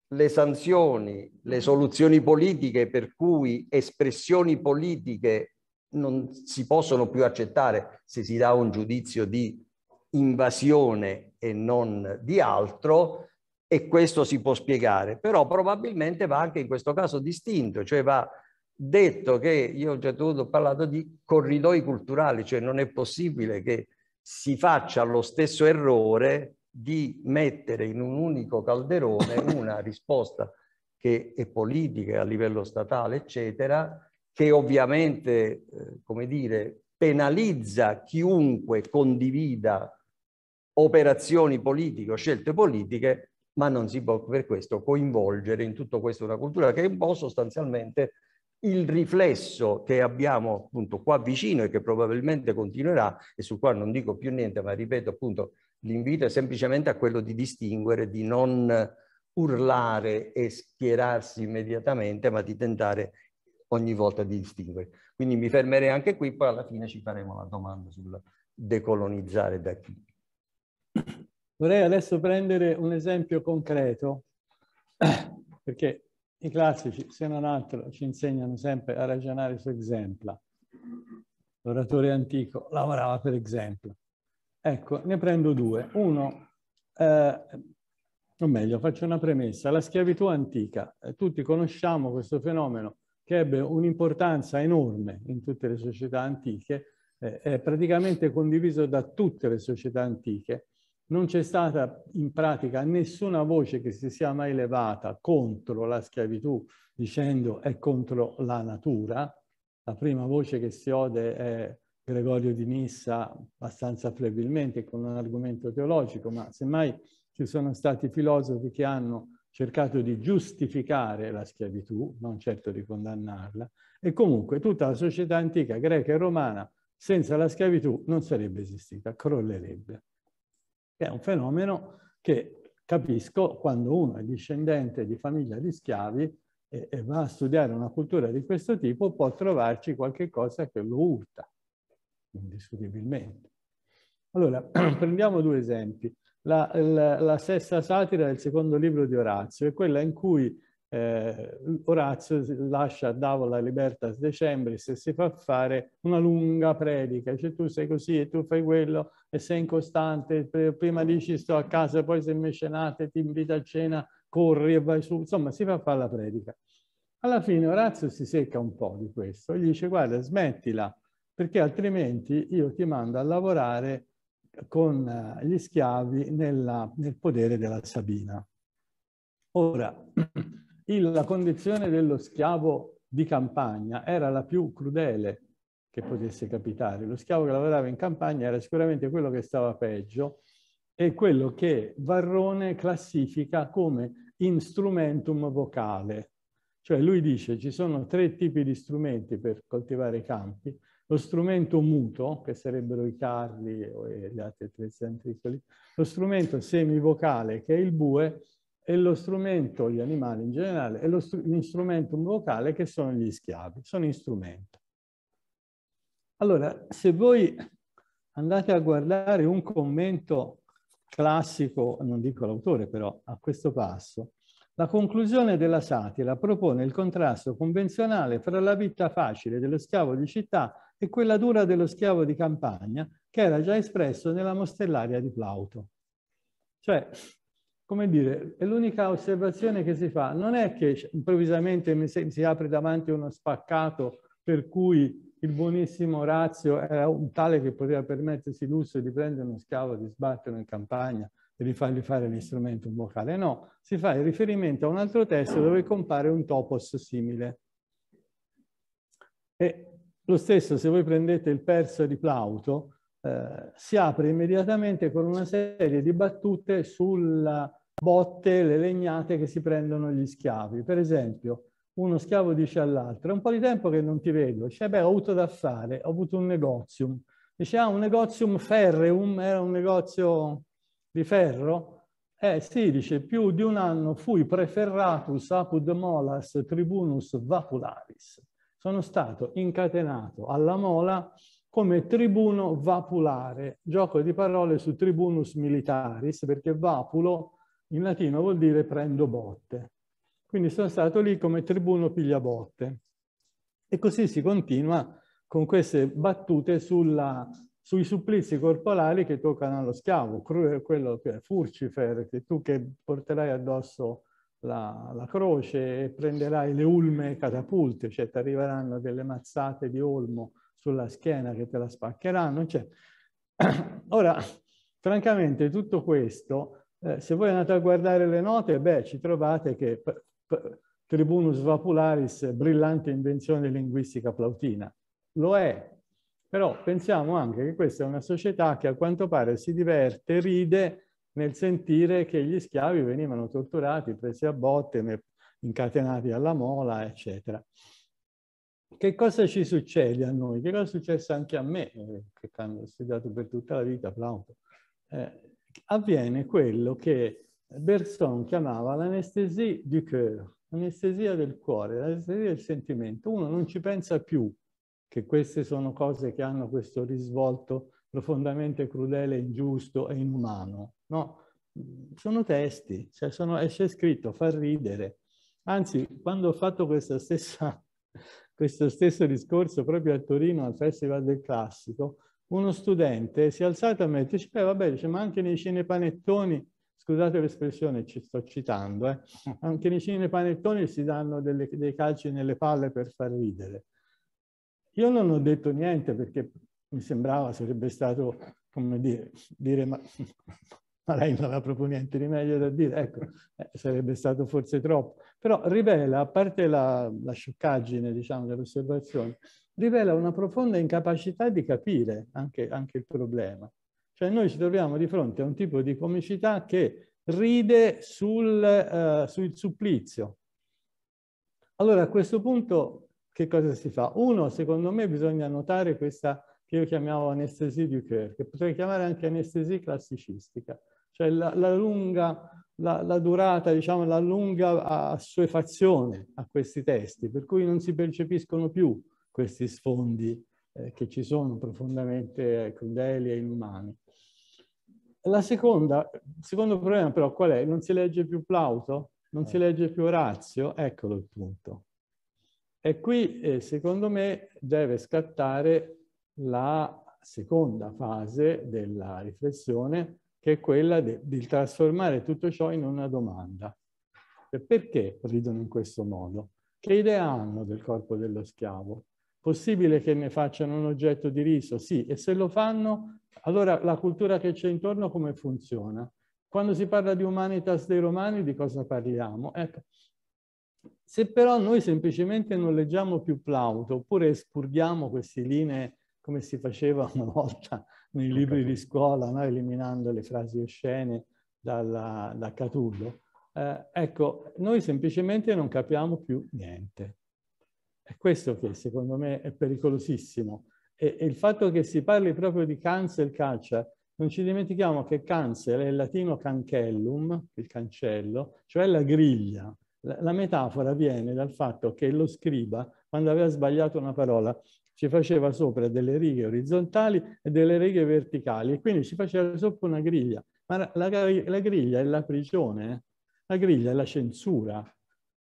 le sanzioni, le soluzioni politiche per cui espressioni politiche non si possono più accettare se si dà un giudizio di invasione e non di altro e questo si può spiegare, però probabilmente va anche in questo caso distinto, cioè va detto che io ho già ho parlato di corridoi culturali, cioè non è possibile che si faccia lo stesso errore di mettere in un unico calderone una risposta che è politica a livello statale, eccetera, che ovviamente, eh, come dire, penalizza chiunque condivida operazioni politiche o scelte politiche, ma non si può per questo coinvolgere in tutto questo una cultura che è un po' sostanzialmente il riflesso che abbiamo appunto qua vicino e che probabilmente continuerà e sul quale non dico più niente, ma ripeto appunto l'invito è semplicemente a quello di distinguere, di non urlare e schierarsi immediatamente, ma di tentare ogni volta di distinguere. Quindi mi fermerei anche qui, poi alla fine ci faremo la domanda sul decolonizzare da chi. Vorrei adesso prendere un esempio concreto, perché i classici, se non altro, ci insegnano sempre a ragionare su exempla. L'oratore antico lavorava per esempio. Ecco, ne prendo due. Uno, eh, o meglio, faccio una premessa. La schiavitù antica. Eh, tutti conosciamo questo fenomeno che ebbe un'importanza enorme in tutte le società antiche, eh, è praticamente condiviso da tutte le società antiche non c'è stata in pratica nessuna voce che si sia mai levata contro la schiavitù dicendo è contro la natura. La prima voce che si ode è Gregorio di Nissa abbastanza flebilmente con un argomento teologico, ma semmai ci sono stati filosofi che hanno cercato di giustificare la schiavitù, non certo di condannarla, e comunque tutta la società antica greca e romana senza la schiavitù non sarebbe esistita, crollerebbe è un fenomeno che capisco quando uno è discendente di famiglia di schiavi e, e va a studiare una cultura di questo tipo, può trovarci qualche cosa che lo urta, indiscutibilmente. Allora, prendiamo due esempi. La, la, la, sesta satira del secondo libro di Orazio è quella in cui eh, Orazio lascia a Davola Libertas Decembris e si fa fare una lunga predica, cioè tu sei così e tu fai quello e sei incostante, prima dici sto a casa, poi sei mecenate, ti invita a cena, corri e vai su, insomma si fa fare la predica. Alla fine Orazio si secca un po' di questo, gli dice guarda smettila perché altrimenti io ti mando a lavorare con eh, gli schiavi nella, nel podere della Sabina. Ora, il, la condizione dello schiavo di campagna era la più crudele che potesse capitare. Lo schiavo che lavorava in campagna era sicuramente quello che stava peggio e quello che Varrone classifica come instrumentum vocale. Cioè lui dice ci sono tre tipi di strumenti per coltivare i campi. Lo strumento muto, che sarebbero i carli o gli altri attrezzi antricoli, lo strumento semivocale, che è il bue, e lo strumento, gli animali in generale, e l'instrumento vocale che sono gli schiavi, sono strumenti. Allora, se voi andate a guardare un commento classico, non dico l'autore però, a questo passo, la conclusione della satira propone il contrasto convenzionale fra la vita facile dello schiavo di città e quella dura dello schiavo di campagna, che era già espresso nella mostellaria di Plauto. Cioè, come dire, è l'unica osservazione che si fa. Non è che improvvisamente si apre davanti uno spaccato per cui il buonissimo Orazio era un tale che poteva permettersi lusso di prendere uno scavo, di sbatterlo in campagna e di fargli fare l'istrumento vocale. No, si fa il riferimento a un altro testo dove compare un topos simile. E lo stesso, se voi prendete il perso di Plauto, eh, si apre immediatamente con una serie di battute sulla botte, le legnate che si prendono gli schiavi. Per esempio, uno schiavo dice all'altro, è un po' di tempo che non ti vedo. Dice, beh, ho avuto da fare, ho avuto un negozium. Dice, ah, un negozium ferreum, era un negozio di ferro? Eh sì, dice, più di un anno fui preferratus apud molas tribunus vapularis. Sono stato incatenato alla mola come tribuno vapulare, gioco di parole su tribunus militaris, perché vapulo in latino vuol dire prendo botte. Quindi sono stato lì come tribuno pigliabotte. E così si continua con queste battute sulla, sui supplizi corporali che toccano allo schiavo, quello che è Furcifer, che tu che porterai addosso la, la, croce e prenderai le ulme catapulte, cioè ti arriveranno delle mazzate di olmo sulla schiena che te la spaccheranno. Cioè. Ora, francamente, tutto questo, eh, se voi andate a guardare le note, beh, ci trovate che Tribunus Vapularis, brillante invenzione linguistica plautina. Lo è, però pensiamo anche che questa è una società che a quanto pare si diverte, ride nel sentire che gli schiavi venivano torturati, presi a botte, incatenati alla mola, eccetera. che cosa ci succede a noi? Che cosa è successo anche a me, eh, che ho studiato per tutta la vita Plauto? Eh, avviene quello che Bergson chiamava l'anestesia du cœur, l'anestesia del cuore, l'anestesia del sentimento. Uno non ci pensa più che queste sono cose che hanno questo risvolto profondamente crudele, ingiusto e inumano. No, sono testi, cioè sono, c'è scritto, fa ridere. Anzi, quando ho fatto questa stessa questo stesso discorso proprio a Torino al Festival del Classico, uno studente si è alzato e mi ha detto, dice, vabbè, dice, ma anche nei cinepanettoni, scusate l'espressione, ci sto citando, eh, anche nei cinepanettoni si danno delle, dei calci nelle palle per far ridere. Io non ho detto niente perché mi sembrava sarebbe stato, come dire, dire ma ma lei non ha proprio niente di meglio da dire, ecco, eh, sarebbe stato forse troppo. Però rivela, a parte la, la scioccaggine, diciamo, dell'osservazione, rivela una profonda incapacità di capire anche, anche, il problema. Cioè noi ci troviamo di fronte a un tipo di comicità che ride sul, uh, sul supplizio. Allora a questo punto che cosa si fa? Uno, secondo me bisogna notare questa che io chiamavo anestesia du cœur, che potrei chiamare anche anestesia classicistica cioè la, la lunga, la, la, durata, diciamo, la lunga assuefazione a questi testi, per cui non si percepiscono più questi sfondi eh, che ci sono profondamente crudeli e inumani. La seconda, il secondo problema però qual è? Non si legge più Plauto? Non si legge più Orazio? Eccolo il punto. E qui, eh, secondo me, deve scattare la seconda fase della riflessione, che è quella di, trasformare tutto ciò in una domanda. Perché ridono in questo modo? Che idea hanno del corpo dello schiavo? Possibile che ne facciano un oggetto di riso? Sì, e se lo fanno, allora la cultura che c'è intorno come funziona? Quando si parla di humanitas dei romani, di cosa parliamo? Ecco. Se però noi semplicemente non leggiamo più Plauto, oppure espurghiamo queste linee come si faceva una volta nei libri di scuola, no? eliminando le frasi oscene dalla, da Catullo. Eh, ecco, noi semplicemente non capiamo più niente. È questo che secondo me è pericolosissimo. E, e il fatto che si parli proprio di cancel culture, non ci dimentichiamo che cancel è il latino cancellum, il cancello, cioè la griglia. La, la metafora viene dal fatto che lo scriba, quando aveva sbagliato una parola, ci faceva sopra delle righe orizzontali e delle righe verticali e quindi ci faceva sopra una griglia. Ma la, la, griglia è la prigione, eh? la griglia è la censura.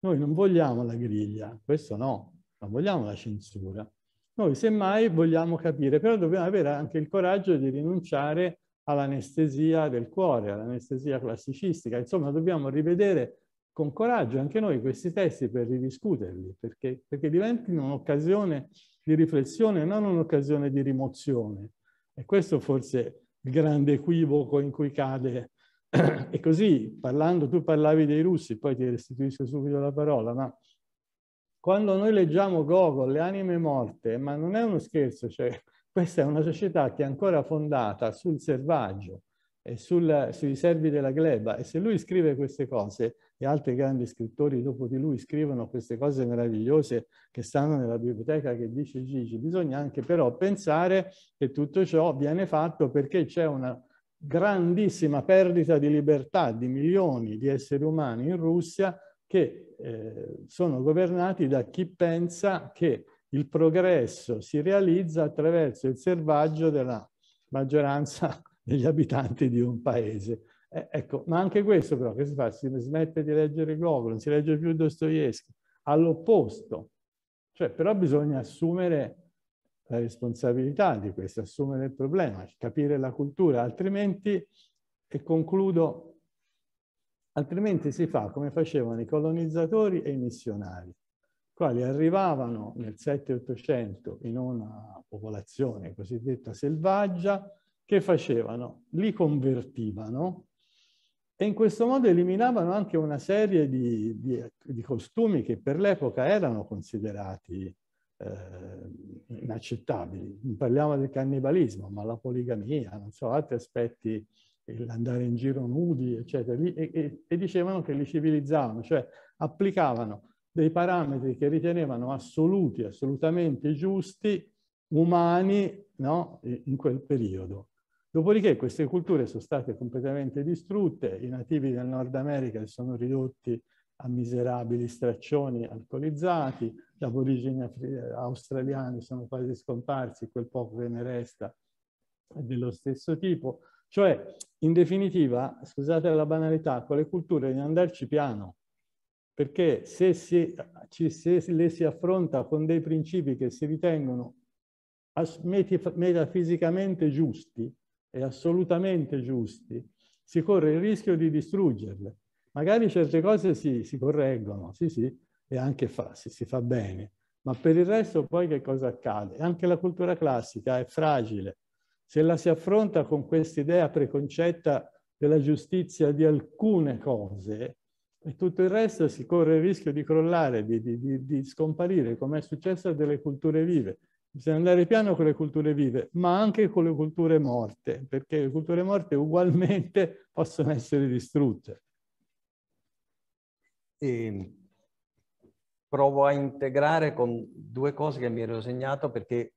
Noi non vogliamo la griglia, questo no, non vogliamo la censura. Noi semmai vogliamo capire, però dobbiamo avere anche il coraggio di rinunciare all'anestesia del cuore, all'anestesia classicistica. Insomma, dobbiamo rivedere con coraggio anche noi questi testi per ridiscuterli, perché, perché diventino un'occasione di riflessione, non un'occasione di rimozione. E questo forse è il grande equivoco in cui cade. E così, parlando, tu parlavi dei russi, poi ti restituisco subito la parola, ma quando noi leggiamo Gogol, Le anime morte, ma non è uno scherzo, cioè questa è una società che è ancora fondata sul selvaggio sul, sui servi della gleba. E se lui scrive queste cose e altri grandi scrittori dopo di lui scrivono queste cose meravigliose che stanno nella biblioteca che dice Gigi, bisogna anche però pensare che tutto ciò viene fatto perché c'è una grandissima perdita di libertà di milioni di esseri umani in Russia che eh, sono governati da chi pensa che il progresso si realizza attraverso il selvaggio della maggioranza degli abitanti di un paese. Eh, ecco, ma anche questo però che si fa? Si smette di leggere Gogol, non si legge più Dostoevsky, all'opposto. Cioè, però bisogna assumere la responsabilità di questo, assumere il problema, capire la cultura, altrimenti, e concludo, altrimenti si fa come facevano i colonizzatori e i missionari, quali arrivavano nel 7-800 in una popolazione cosiddetta selvaggia, che facevano? Li convertivano e in questo modo eliminavano anche una serie di, di, di costumi che per l'epoca erano considerati eh, inaccettabili. Non parliamo del cannibalismo, ma la poligamia, non so, altri aspetti, l'andare in giro nudi, eccetera, e, e, e dicevano che li civilizzavano, cioè applicavano dei parametri che ritenevano assoluti, assolutamente giusti, umani no? in quel periodo. Dopodiché queste culture sono state completamente distrutte, i nativi del Nord America si sono ridotti a miserabili straccioni alcolizzati, gli aborigeni australiani sono quasi scomparsi, quel poco che ne resta è dello stesso tipo. Cioè, in definitiva, scusate la banalità, con le culture bisogna andarci piano, perché se, si, se le si affronta con dei principi che si ritengono metafisicamente giusti e assolutamente giusti, si corre il rischio di distruggerle. Magari certe cose si, si correggono, sì sì, e anche fa, si, si fa bene, ma per il resto poi che cosa accade? Anche la cultura classica è fragile. Se la si affronta con questa idea preconcetta della giustizia di alcune cose, e tutto il resto si corre il rischio di crollare, di, di, di scomparire, come è successo a delle culture vive. Bisogna andare piano con le culture vive, ma anche con le culture morte, perché le culture morte ugualmente possono essere distrutte. E ehm, provo a integrare con due cose che mi ero segnato perché,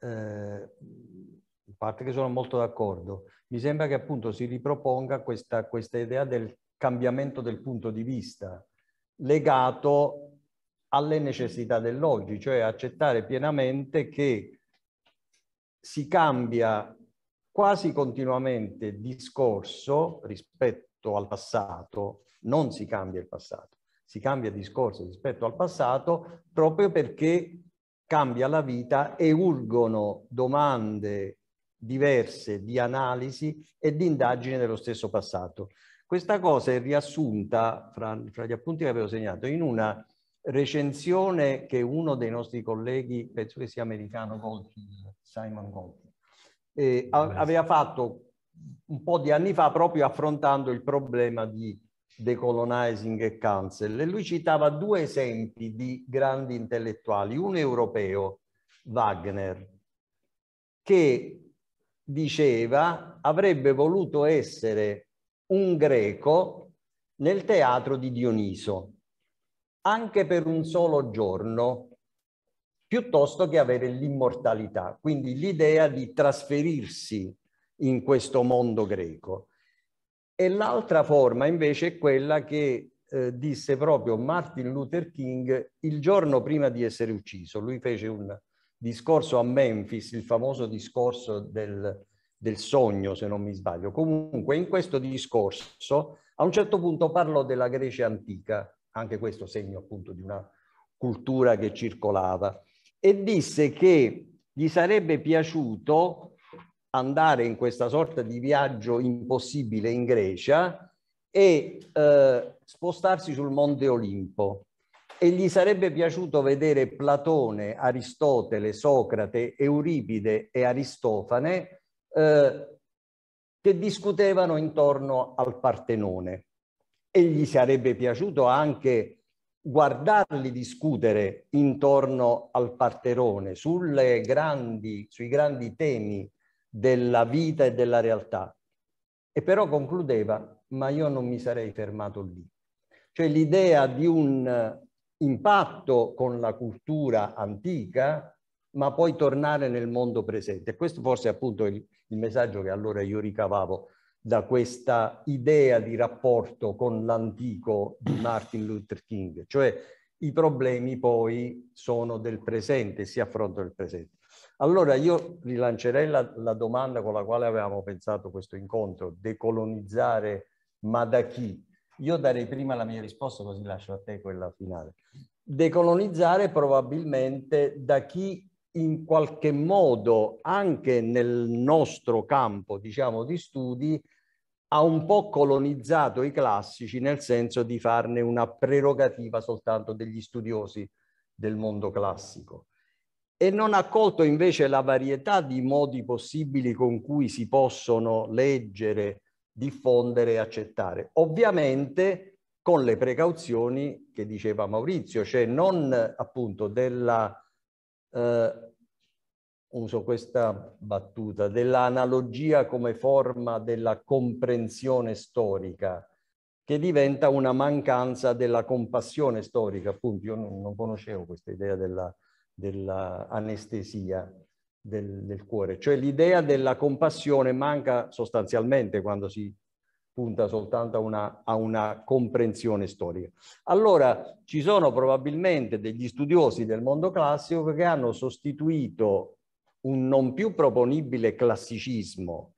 eh, a parte che sono molto d'accordo, mi sembra che appunto si riproponga questa, questa idea del cambiamento del punto di vista legato alle necessità dell'oggi, cioè accettare pienamente che si cambia quasi continuamente discorso rispetto al passato, non si cambia il passato, si cambia discorso rispetto al passato proprio perché cambia la vita e urgono domande diverse di analisi e di indagine dello stesso passato. Questa cosa è riassunta, fra, fra gli appunti che avevo segnato, in una recensione che uno dei nostri colleghi, penso che sia americano, Goldfield, Simon Goldfield, eh, aveva fatto un po' di anni fa proprio affrontando il problema di decolonizing e cancel. E lui citava due esempi di grandi intellettuali, uno europeo, Wagner, che diceva avrebbe voluto essere un greco nel teatro di Dioniso, anche per un solo giorno, piuttosto che avere l'immortalità. Quindi l'idea di trasferirsi in questo mondo greco. E l'altra forma invece è quella che eh, disse proprio Martin Luther King il giorno prima di essere ucciso. Lui fece un discorso a Memphis, il famoso discorso del del sogno, se non mi sbaglio. Comunque in questo discorso a un certo punto parlò della Grecia antica, anche questo segno appunto di una cultura che circolava, e disse che gli sarebbe piaciuto andare in questa sorta di viaggio impossibile in Grecia e eh, spostarsi sul Monte Olimpo. E gli sarebbe piaciuto vedere Platone, Aristotele, Socrate, Euripide e Aristofane eh, che discutevano intorno al Partenone e gli sarebbe piaciuto anche guardarli discutere intorno al Partenone grandi, sui grandi temi della vita e della realtà. E però concludeva, ma io non mi sarei fermato lì. Cioè l'idea di un impatto con la cultura antica ma poi tornare nel mondo presente. Questo forse è appunto il, il messaggio che allora io ricavavo da questa idea di rapporto con l'antico di Martin Luther King, cioè i problemi poi sono del presente, si affrontano nel presente. Allora io rilancerei la, la, domanda con la quale avevamo pensato questo incontro, decolonizzare ma da chi? Io darei prima la mia risposta così lascio a te quella finale. Decolonizzare probabilmente da chi in qualche modo anche nel nostro campo, diciamo, di studi ha un po' colonizzato i classici nel senso di farne una prerogativa soltanto degli studiosi del mondo classico e non ha colto invece la varietà di modi possibili con cui si possono leggere, diffondere e accettare. Ovviamente con le precauzioni che diceva Maurizio, cioè non appunto della eh, uso questa battuta, dell'analogia come forma della comprensione storica, che diventa una mancanza della compassione storica. Appunto, io non, conoscevo questa idea della, dell'anestesia del, del cuore, cioè l'idea della compassione manca sostanzialmente quando si punta soltanto a una, a una, comprensione storica. Allora ci sono probabilmente degli studiosi del mondo classico che hanno sostituito un non più proponibile classicismo,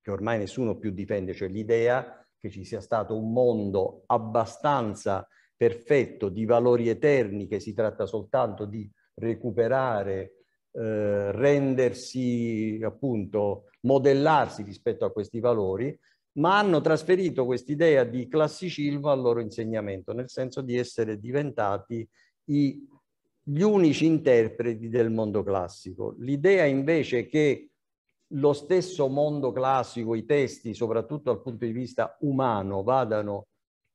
che ormai nessuno più difende, cioè l'idea che ci sia stato un mondo abbastanza perfetto di valori eterni, che si tratta soltanto di recuperare, eh, rendersi appunto, modellarsi rispetto a questi valori, ma hanno trasferito quest'idea di classicismo al loro insegnamento, nel senso di essere diventati i, gli unici interpreti del mondo classico. L'idea invece che lo stesso mondo classico, i testi, soprattutto dal punto di vista umano, vadano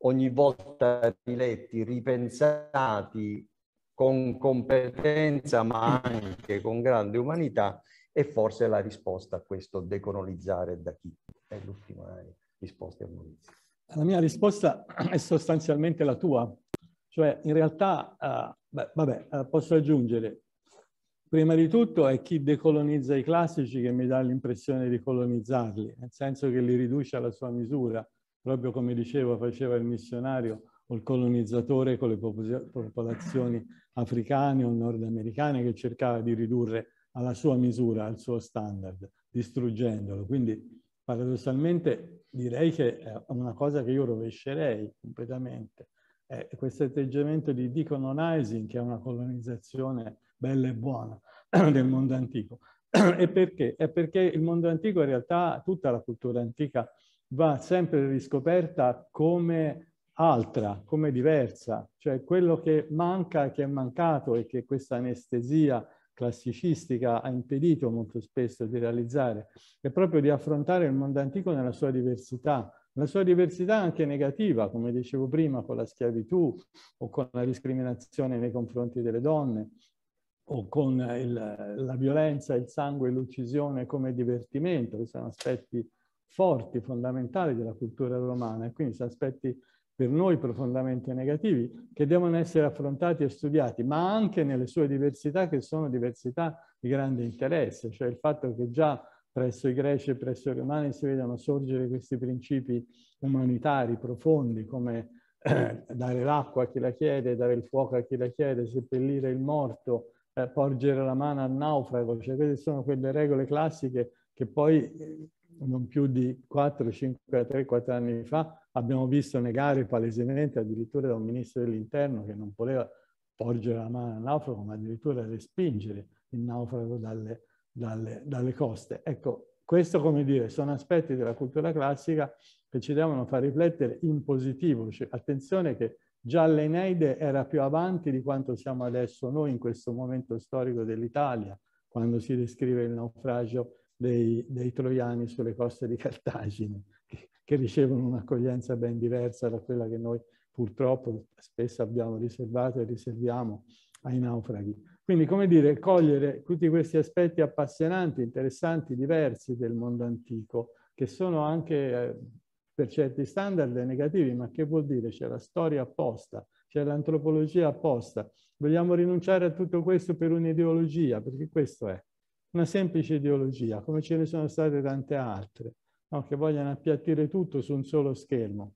ogni volta riletti, ripensati con competenza ma anche con grande umanità, e forse la risposta a questo decolonizzare da chi? È l'ultima risposta a Maurizio. La mia risposta è sostanzialmente la tua, cioè in realtà, uh, beh, vabbè, uh, posso aggiungere, prima di tutto è chi decolonizza i classici che mi dà l'impressione di colonizzarli, nel senso che li riduce alla sua misura, proprio come dicevo faceva il missionario o il colonizzatore con le popolazioni africane o nordamericane che cercava di ridurre alla sua misura, al suo standard, distruggendolo. Quindi paradossalmente direi che è una cosa che io rovescerei completamente. È questo atteggiamento di decolonizing, che è una colonizzazione bella e buona del mondo antico. E perché? È perché il mondo antico in realtà, tutta la cultura antica, va sempre riscoperta come altra, come diversa, cioè quello che manca, che è mancato e che questa anestesia classicistica ha impedito molto spesso di realizzare, è proprio di affrontare il mondo antico nella sua diversità, la sua diversità anche negativa, come dicevo prima, con la schiavitù o con la discriminazione nei confronti delle donne o con il, la violenza, il sangue, l'uccisione come divertimento, che sono aspetti forti, fondamentali della cultura romana. E quindi sono aspetti per noi profondamente negativi, che devono essere affrontati e studiati, ma anche nelle sue diversità, che sono diversità di grande interesse, cioè il fatto che già presso i greci e presso i romani si vedano sorgere questi principi umanitari profondi, come eh, dare l'acqua a chi la chiede, dare il fuoco a chi la chiede, seppellire il morto, eh, porgere la mano al naufrago, cioè queste sono quelle regole classiche che poi eh, non più di 4, 5, 3, 4 anni fa abbiamo visto negare palesemente addirittura da un ministro dell'interno che non voleva porgere la mano al naufrago, ma addirittura respingere il naufrago dalle, dalle, dalle coste. Ecco, questo, come dire, sono aspetti della cultura classica che ci devono far riflettere in positivo. Cioè, attenzione che già l'Eneide era più avanti di quanto siamo adesso noi in questo momento storico dell'Italia, quando si descrive il naufragio dei, dei troiani sulle coste di Cartagine, che, che ricevono un'accoglienza ben diversa da quella che noi purtroppo spesso abbiamo riservato e riserviamo ai naufraghi. Quindi, come dire, cogliere tutti questi aspetti appassionanti, interessanti, diversi del mondo antico, che sono anche eh, per certi standard negativi, ma che vuol dire? C'è la storia apposta, c'è l'antropologia apposta. Vogliamo rinunciare a tutto questo per un'ideologia, perché questo è una semplice ideologia, come ce ne sono state tante altre, no? che vogliono appiattire tutto su un solo schermo.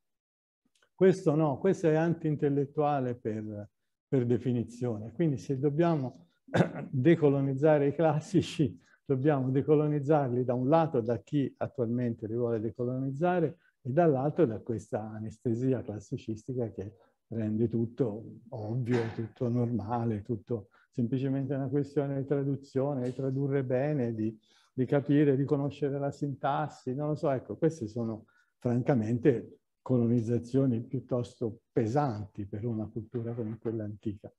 Questo no, questo è anti-intellettuale per, per definizione. Quindi se dobbiamo decolonizzare i classici, dobbiamo decolonizzarli da un lato da chi attualmente li vuole decolonizzare e dall'altro da questa anestesia classicistica che rende tutto ovvio, tutto normale, tutto semplicemente una questione di traduzione, di tradurre bene, di, di capire, di conoscere la sintassi, non lo so, ecco, queste sono francamente colonizzazioni piuttosto pesanti per una cultura come quella antica.